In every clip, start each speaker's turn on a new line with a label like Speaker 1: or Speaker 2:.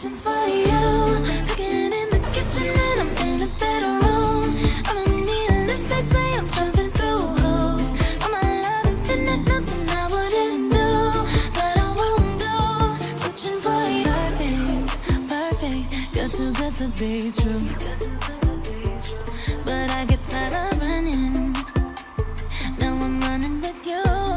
Speaker 1: Questions for you. Cooking in the kitchen and I'm in a better room. I'm a need if they say I'm jumping through hoops. All my love infinite, nothing I wouldn't do, but I won't do. switching for you. Perfect, perfect, good too good to be true. But I get tired of running. Now I'm running with you.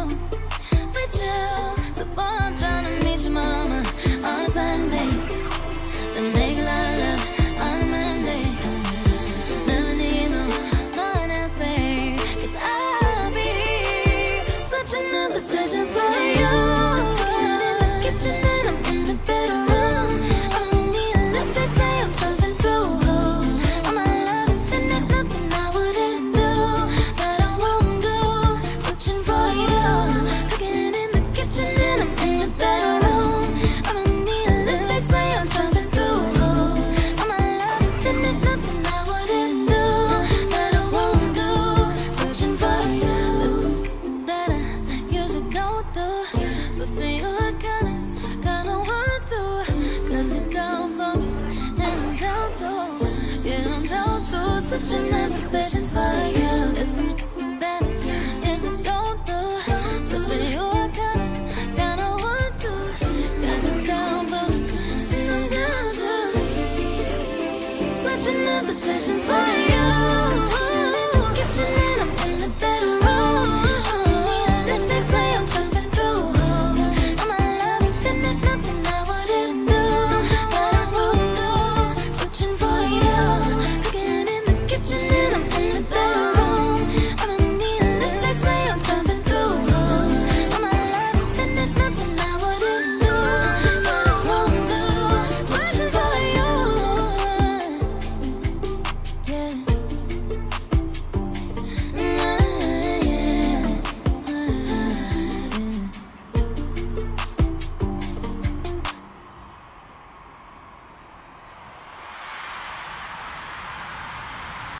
Speaker 1: switching an positions for you. Don't do. You, kinda, kinda want to. Got you down, you down. Switching for